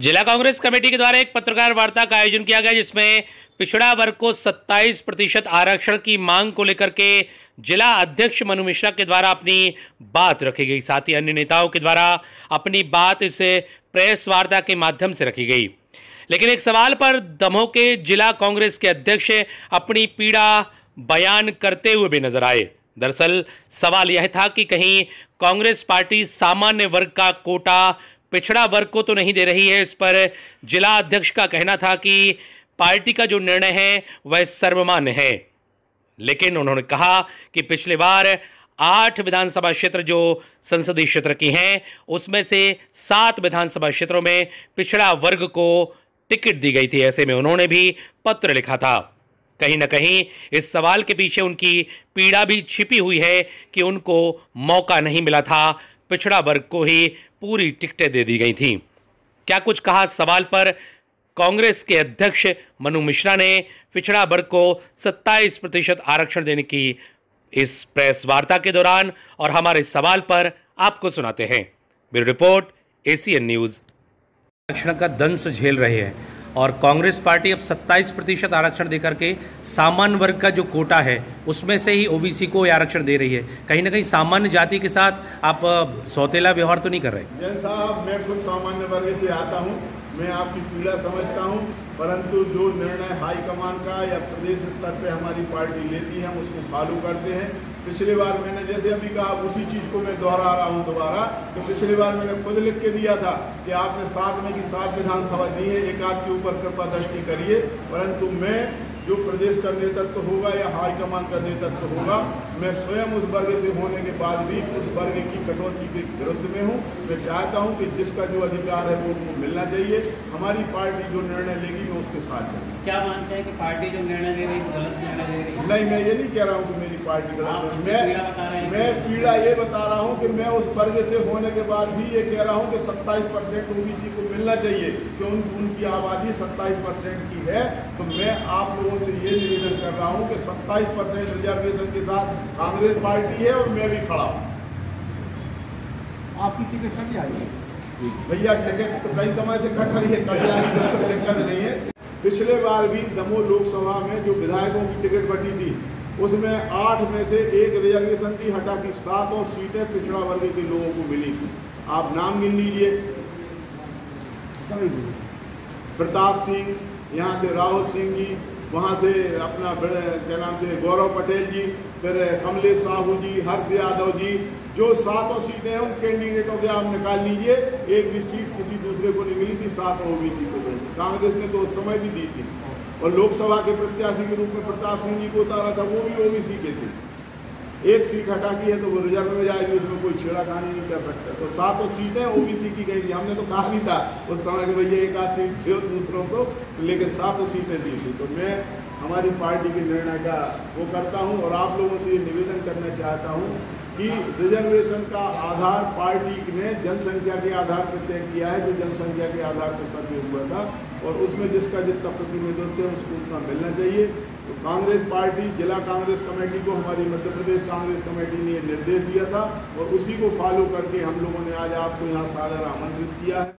जिला कांग्रेस कमेटी के द्वारा एक पत्रकार वार्ता का आयोजन किया गया, जिसमें पिछड़ा वर्ग को 27 प्रतिशत आरक्षण की मांग को लेकर के जिला अध्यक्ष मनु मिश्रा के द्वारा अपनी बात रखी गई। साथ ही अन्य नेताओं के द्वारा अपनी बात इस प्रेस वार्ता के माध्यम से रखी गई। लेकिन एक सवाल पर दमोह के जिला कांग्रेस के अध्यक्ष अपनी पीड़ा बयान करते हुए भी नज़र आए। दरअसल सवाल यह था कि कहीं कांग्रेस पार्टी सामान्य वर्ग का कोटा पिछड़ा वर्ग को तो नहीं दे रही है इस पर जिला अध्यक्ष का कहना था कि पार्टी का जो निर्णय है, वह सर्वमान्य है। लेकिन उन्होंने कहा कि पिछले बार आठ विधानसभा क्षेत्र जो संसदीय क्षेत्र की हैं, उसमें से सात विधानसभा क्षेत्रों में पिछड़ा वर्ग को टिकट दी गई थी। ऐसे में उन्होंने भी पत्र लिखा था। कहीं ना कहीं इस सवाल के पीछे उनकी पीड़ा भी छिपी हुई है कि उनको मौका नहीं मिला था। पिछड़ा वर्ग को ही पूरी टिकटें दे दी गई थी। क्या कुछ कहा सवाल पर कांग्रेस के अध्यक्ष मनु मिश्रा ने? पिछड़ा वर्ग को 27 प्रतिशत आरक्षण देने की इस प्रेस वार्ता के दौरान और हमारे सवाल पर आपको सुनाते हैं। ब्यूरो रिपोर्ट एसीएन न्यूज़ आरक्षण का दंश झेल रहे हैं। और कांग्रेस पार्टी अब 27 प्रतिशत आरक्षण देकर के सामान्य वर्ग का जो कोटा है, उसमें से ही ओबीसी को आरक्षण दे रही है। कहीं ना कहीं सामान्य जाति के साथ आप सौतेला व्यवहार तो नहीं कर रहे? जैन साहब, मैं खुद सामान्य वर्ग से आता हूँ। मैं आपकी पीड़ा समझता हूँ, परंतु जो निर्णय हाईकमान का या प्रदेश स्तर पर हमारी पार्टी लेती है, हम उसको फॉलो करते हैं। पिछली बार मैंने जैसे अभी कहा उसी चीज़ को मैं दोहरा रहा हूँ दोबारा तो पिछली बार मैंने खुद लिख के दिया था कि आपने सात में की सात विधानसभा दी है, एक आध के ऊपर कृपा दृष्टि करिए, परंतु मैं जो प्रदेश का नेतृत्व होगा या हाईकमान का नेतृत्व होगा मैं स्वयं उस वर्ग से होने के बाद भी उस वर्ग की कटौती के विरुद्ध में हूँ। मैं चाहता हूँ कि जिसका जो अधिकार है वो उनको मिलना चाहिए। हमारी पार्टी जो निर्णय लेगी मैं उसके साथ जाऊँगी क्या मानते हैं कि पार्टी जो निर्णय ले रही है गलत निर्णय ले रही है? नहीं मैं ये नहीं कह रहा हूँ कि मेरी पार्टी गलत मैं हैं। मैं पीड़ा ये बता रहा हूँ कि मैं उस वर्ग से होने के बाद भी ये कह रहा हूँ कि 27 परसेंट ओबीसी को मिलना चाहिए। कि उन, उनकी आबादी 27 परसेंट की है। तो मैं आप लोगों से ये निवेदन कर रहा हूँ कि 27 परसेंट रिजर्वेशन के साथ कांग्रेस पार्टी है और मैं भी खड़ा हूँ। आपकी टिकट कभी आई? भैया टिकट तो कई समय से कट रही है कभी आई तो दिक्कत नहीं है। पिछले बार भी दमोह लोकसभा में जो विधायकों की टिकट बटी थी उसमें आठ में से एक रिजर्वेशन थी हटा की सातों सीटें पिछड़ा वर्ग के लोगों को मिली थी। आप नाम गिन लीजिए। लीजिए। प्रताप सिंह यहाँ से राहुल सिंह जी वहाँ से अपना क्या नाम से, गौरव पटेल जी, फिर कमलेश साहू जी, हर्ष यादव जी, जो सातों सीटें हैं, उन कैंडिडेटों के आप निकाल लीजिए। एक भी सीट किसी दूसरे को नहीं मिली थी, सातों ओबीसी को। कांग्रेस ने तो उस समय भी दी थी। और लोकसभा के प्रत्याशी के रूप में प्रताप सिंह जी को उतारा था, वो भी ओबीसी के थे। एक सीट हटा की है तो वो रिज़र्व में जाएगी, उसमें कोई छेड़ाखानी नहीं कर सकता। तो सातों सीटें ओबीसी की गई। थी हमने तो कहा नहीं था उस समय कि भैया एक आध सीट दो दूसरों को, लेकिन सातों सीटें दी थी। तो मैं हमारी पार्टी के निर्णय का वो करता हूँ और आप लोगों से ये निवेदन करना चाहता हूँ कि रिजर्वेशन का आधार पार्टी ने जनसंख्या के आधार पर तय किया है, जो जनसंख्या के आधार पर सर्वे हुआ था। और उसमें जिसका जितना प्रतिनिधित्व है, उसको उतना मिलना चाहिए। तो कांग्रेस पार्टी, जिला कांग्रेस कमेटी को हमारी मध्य प्रदेश कांग्रेस कमेटी ने निर्देश दिया था और उसी को फॉलो करके हम लोगों ने आज आपको यहाँ सादर आमंत्रित किया है।